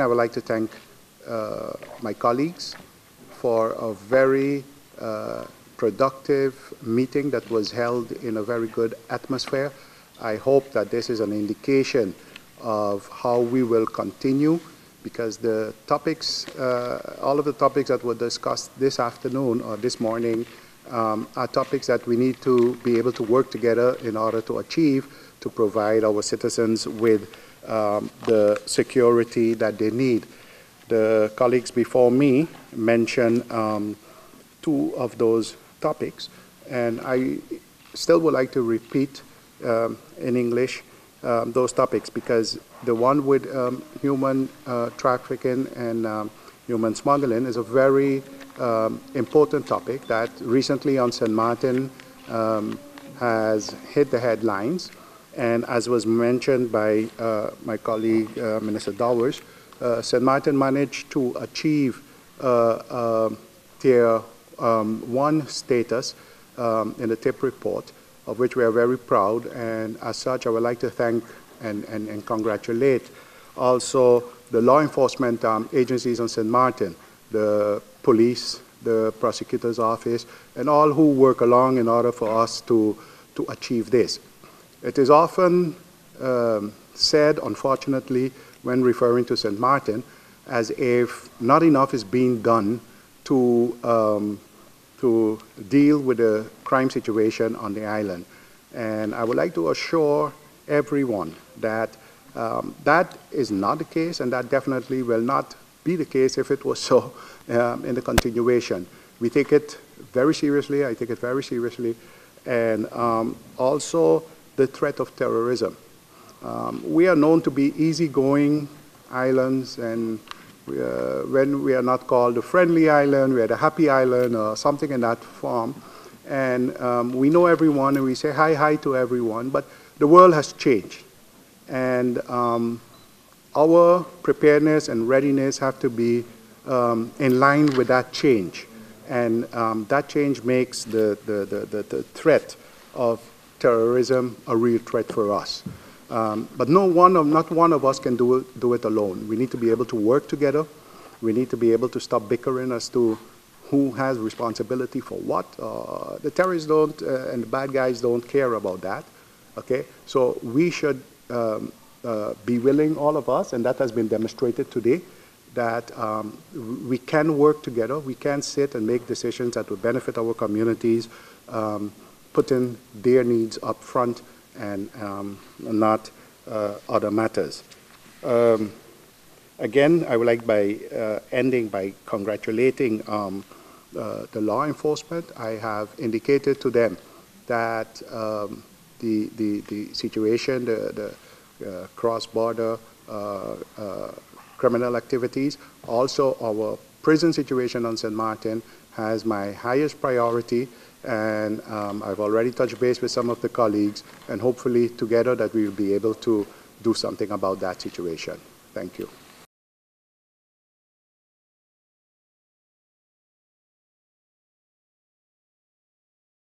I would like to thank uh, my colleagues for a very uh, productive meeting that was held in a very good atmosphere. I hope that this is an indication of how we will continue because the topics, uh, all of the topics that were discussed this afternoon or this morning um, are topics that we need to be able to work together in order to achieve to provide our citizens with um, the security that they need. The colleagues before me mentioned um, two of those topics, and I still would like to repeat um, in English um, those topics because the one with um, human uh, trafficking and um, human smuggling is a very um, important topic that recently on St. Martin um, has hit the headlines. And as was mentioned by uh, my colleague, uh, Minister Dowers, uh, St. Martin managed to achieve uh, tier um, one status in the TIP report of which we are very proud. And as such, I would like to thank and, and, and congratulate also the law enforcement um, agencies on St. Martin, the police, the prosecutor's office, and all who work along in order for us to, to achieve this. It is often um, said, unfortunately, when referring to St. Martin, as if not enough is being done to um, to deal with the crime situation on the island. And I would like to assure everyone that um, that is not the case, and that definitely will not be the case if it was so um, in the continuation. We take it very seriously. I take it very seriously. And um, also the threat of terrorism. Um, we are known to be easygoing islands and we, uh, when we are not called the friendly island, we are the happy island or something in that form. And um, we know everyone and we say hi, hi to everyone, but the world has changed. And um, our preparedness and readiness have to be um, in line with that change. And um, that change makes the, the, the, the, threat of terrorism a real threat for us. Um, but no one of, not one of us can do it, do it alone. We need to be able to work together. We need to be able to stop bickering as to who has responsibility for what. Uh, the terrorists don't uh, and the bad guys don't care about that. Okay, so we should um, uh, be willing, all of us, and that has been demonstrated today, that um, we can work together. We can sit and make decisions that will benefit our communities, um, putting their needs up front and um, not uh, other matters. Um, again, I would like by uh, ending by congratulating um, uh, the law enforcement. I have indicated to them that um, the, the, the situation, the, the cross-border uh, uh, criminal activities, also our prison situation on St. Martin has my highest priority and um, I've already touched base with some of the colleagues, and hopefully together that we will be able to do something about that situation. Thank you.